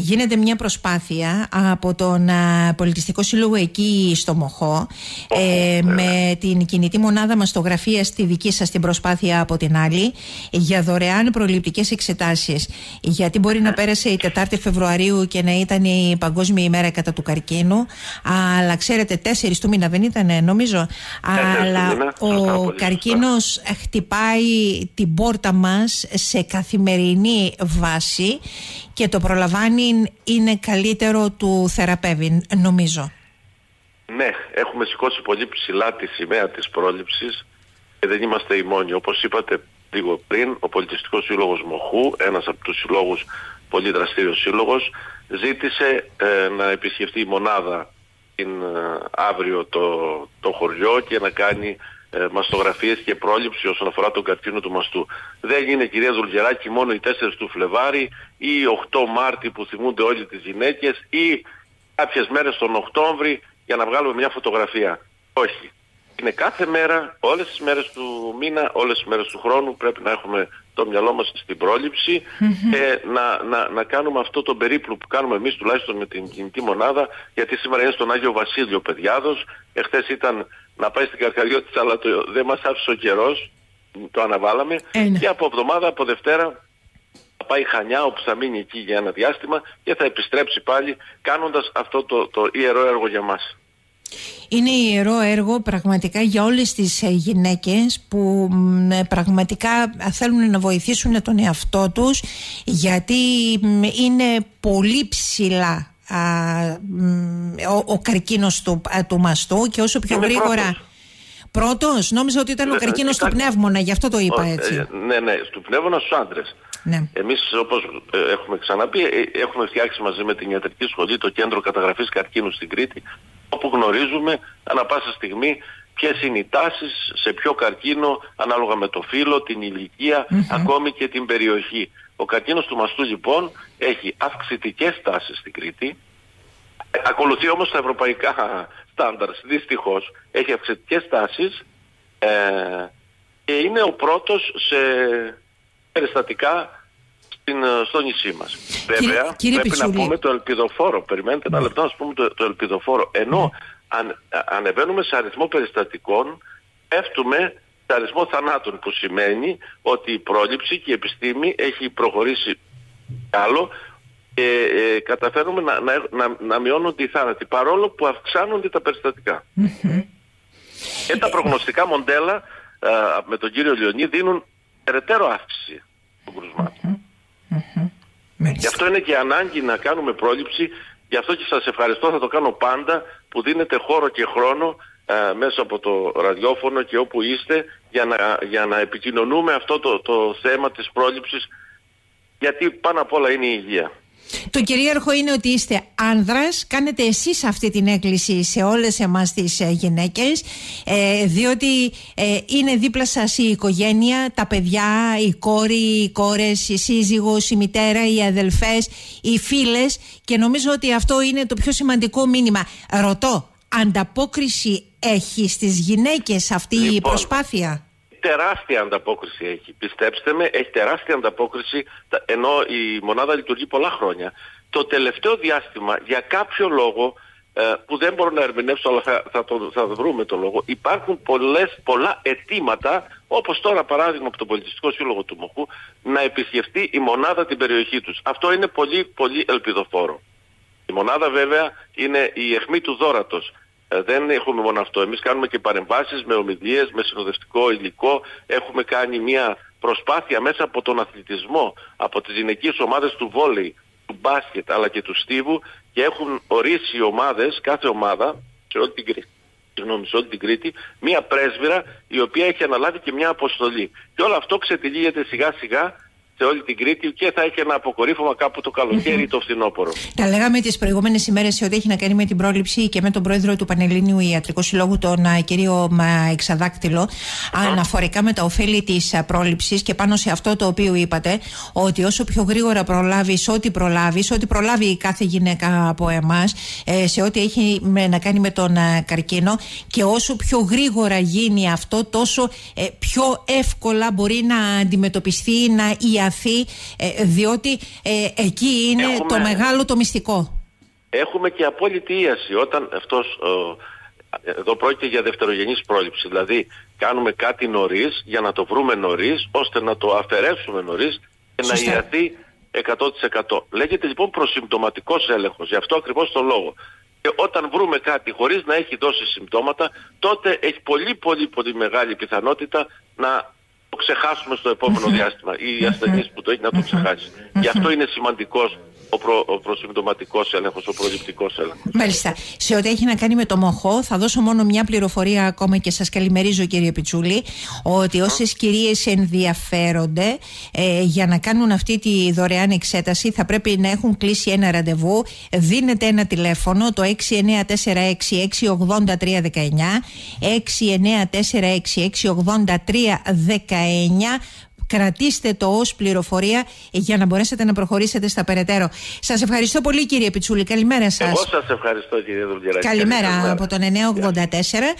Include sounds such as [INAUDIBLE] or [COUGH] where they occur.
γίνεται μια προσπάθεια από τον Πολιτιστικό Σύλλογο εκεί στο Μοχό ε, με την κινητή μονάδα μαστογραφία στη δική σας την προσπάθεια από την άλλη για δωρεάν προληπτικές εξετάσεις. Γιατί μπορεί να πέρασε η 4η Φεβρουαρίου και να ήταν η Παγκόσμια ημέρα κατά του καρκίνου αλλά ξέρετε 4 του μήνα δεν ήταν νομίζω. Αλλά ο καρκίνος χτυπάει την πόρτα μας σε καθημερινή βάση και το προλαμβάνει είναι καλύτερο του θεραπεύει νομίζω. Ναι, έχουμε σηκώσει πολύ ψηλά τη σημαία της πρόληψης και δεν είμαστε οι μόνοι. Όπως είπατε λίγο πριν, ο Πολιτιστικός Σύλλογος Μοχού, ένας από τους συλλόγους, πολύ δραστήριος σύλλογος, ζήτησε ε, να επισκεφτεί η μονάδα την, ε, αύριο το, το χωριό και να κάνει ε, μαστογραφίες και πρόληψη όσον αφορά τον καρκίνο του μαστού. Δεν είναι κυρία Δουλγεράκη μόνο οι 4 του Φλεβάρι ή 8 Μάρτη που θυμούνται όλοι τις γυναίκες ή κάποιες μέρες τον Οκτώβρη για να βγάλουμε μια φωτογραφία. Όχι. Είναι κάθε μέρα, όλες τις μέρες του μήνα, όλες τις μέρες του χρόνου πρέπει να έχουμε το μυαλό μας στην πρόληψη και να, να, να κάνουμε αυτό το περίπλου που κάνουμε εμείς τουλάχιστον με την κινητή μονάδα γιατί σήμερα είναι στον Άγιο Βασίλειο Παιδιάδος, εχθές ήταν να πάει στην Καρκαριώτησα αλλά το, δεν μας άφησε ο καιρός, το αναβάλαμε. Και από εβδομάδα, από Δευτέρα θα πάει Χανιά όπου θα μείνει εκεί για ένα διάστημα και θα επιστρέψει πάλι κάνοντας αυτό το, το ιερό έργο για μας. Είναι ιερό έργο πραγματικά για όλες τις ε, γυναίκες που ε, πραγματικά θέλουν να βοηθήσουν τον εαυτό τους γιατί είναι πολύ ψηλά ο, ο καρκίνος του, του μαστού και όσο πιο γρήγορα... Πρώτος. νόμιζα ότι ήταν ο καρκίνος του πνεύμονα, γι' αυτό το είπα έτσι. Ε, ναι, ναι, του πνεύμονα στους άντρες. Ναι. Εμείς όπως έχουμε ξαναπεί, έχουμε φτιάξει μαζί με την ιατρική σχολή το κέντρο καταγραφής καρκίνου στην Κρήτη όπου γνωρίζουμε ανά πάσα στιγμή ποιες είναι οι τάσεις, σε ποιο καρκίνο, ανάλογα με το φύλλο, την ηλικια ακόμη και την περιοχή. Ο καρκίνος του μαστού λοιπόν έχει αυξητικές τάσεις στην Κρήτη, ακολουθεί όμως τα ευρωπαϊκά στάνταρς, δυστυχώς, έχει αυξητικές τάσεις ε, και είναι ο πρώτος σε περιστατικά στην, ε, στο νησί μας. Βέβαια, πρέπει να πούμε το ελπιδοφόρο. Περιμένετε ένα ναι. λεπτό να σας πούμε το, το ελπιδοφόρο. Ενώ ναι. αν, ανεβαίνουμε σε αριθμό περιστατικών, πέφτουμε σε αριθμό θανάτων, που σημαίνει ότι η πρόληψη και η επιστήμη έχει προχωρήσει άλλο και ε, καταφέρουμε να, να, να, να μειώνονται οι θάνατοι, παρόλο που αυξάνονται τα περιστατικά. Και τα προγνωστικά μοντέλα με τον κύριο Λιονί δίνουν περαιτέρω αύξηση των κρουσμάτων. Γι' αυτό είναι και ανάγκη να κάνουμε πρόληψη. Γι' αυτό και σας ευχαριστώ, θα το κάνω πάντα που δίνετε χώρο και χρόνο ε, μέσα από το ραδιόφωνο και όπου είστε για να, για να επικοινωνούμε αυτό το, το θέμα της πρόληψης γιατί πάνω απ' όλα είναι η υγεία. Το κυρίαρχο είναι ότι είστε άνδρας, κάνετε εσείς αυτή την έκκληση σε όλες εμάς τις ε, γυναίκες ε, διότι ε, είναι δίπλα σας η οικογένεια, τα παιδιά, η κόρη, οι κόρες, η σύζυγος, η μητέρα, οι αδελφές, οι φίλες και νομίζω ότι αυτό είναι το πιο σημαντικό μήνυμα. Ρωτώ, ανταπόκριση έχει στις γυναίκες αυτή η λοιπόν, προσπάθεια; Τεράστια ανταπόκριση έχει. Πιστέψτε με, έχει τεράστια ανταπόκριση ενώ η μονάδα λειτουργεί πολλά χρόνια. Το τελευταίο διάστημα για κάποιο λόγο ε, που δεν μπορώ να ερμηνεύσω αλλά θα, θα, το, θα βρούμε το λόγο υπάρχουν πολλές, πολλά αιτήματα όπως τώρα παράδειγμα από το Πολιτιστικό Σύλλογο του Μοχού να επισκεφτεί η μονάδα την περιοχή τους. Αυτό είναι πολύ πολύ ελπιδοφόρο. Η μονάδα βέβαια είναι η αιχμή του δόρατος. Ε, δεν έχουμε μόνο αυτό. Εμείς κάνουμε και παρεμβάσεις με ομιλίες, με συνοδευτικό υλικό. Έχουμε κάνει μια προσπάθεια μέσα από τον αθλητισμό, από τις γυναικείες ομάδες του βόλεϊ, του μπάσκετ αλλά και του στίβου και έχουν ορίσει οι ομάδες, κάθε ομάδα, σε όλη την Κρήτη, συγγνώμη, σε όλη την Κρήτη, μια πρέσβυρα η οποία έχει αναλάβει και μια αποστολή. Και όλο αυτό ξετυλίγεται σιγά σιγά σε όλη την Κρήτη και θα έχει ένα αποκορύφωμα κάπου το καλοκαίρι ή το φθινόπωρο. Τα λέγαμε τις προηγούμενες ημέρες σε ό,τι έχει να κάνει με την πρόληψη και με τον πρόεδρο του Πανελλήνιου Ιατρικού Συλλόγου, τον κύριο Εξαδάκτυλο, αναφορικά με τα ωφέλη της πρόληψης και πάνω σε αυτό το οποίο είπατε, ότι όσο πιο γρήγορα προλάβεις, ό,τι προλάβεις, ό,τι προλάβει κάθε γυναίκα από εμάς, ε, σε ό,τι έχει να κάνει με τον καρκίνο, και όσο πιο γρήγορα γίνει αυτό, τόσο ε, πιο εύκολα μπορεί να αντιμετωπιστεί, να ιατροποιηθεί λάθη, ε, διότι ε, εκεί είναι το μεγάλο το μυστικό. Έχουμε και απόλυτη ίαση όταν αυτός, εδώ πρόκειται για δευτερογενής πρόληψη, δηλαδή κάνουμε κάτι νωρίς για να το βρούμε νωρίς, ώστε να το αφαιρέσουμε νωρίς και να ιαθεί 100%. Λέγεται λοιπόν προσυμπτωματικός έλεγχος, γι' αυτό ακριβώς το λόγο. Και όταν βρούμε κάτι χωρίς να έχει δώσει συμπτώματα, τότε έχει πολύ πολύ πολύ μεγάλη πιθανότητα να το ξεχάσουμε στο επόμενο [LAUGHS] διάστημα. Η ασθενής που το έχει να το ξεχάσει. Γι' αυτό είναι σημαντικός ο, προ, ο προσυμπτωματικός έλεγχος, ο προληπτικός έλεγχος. Μάλιστα. Σε ό,τι έχει να κάνει με το μοχό, θα δώσω μόνο μια πληροφορία ακόμα και σας καλημερίζω κύριε Πιτσούλη, ότι όσες κυρίες ενδιαφέρονται ε, για να κάνουν αυτή τη δωρεάν εξέταση θα πρέπει να έχουν κλείσει ένα ραντεβού. Δίνετε ένα τηλέφωνο, το 6946 683 19 κρατήστε το ως πληροφορία για να μπορέσετε να προχωρήσετε στα περαιτέρω. Σας ευχαριστώ πολύ κύριε Πιτσούλη. Καλημέρα σας. Εγώ σας ευχαριστώ κύριε Δουλγεράκη. Καλημέρα, Καλημέρα από τον 984.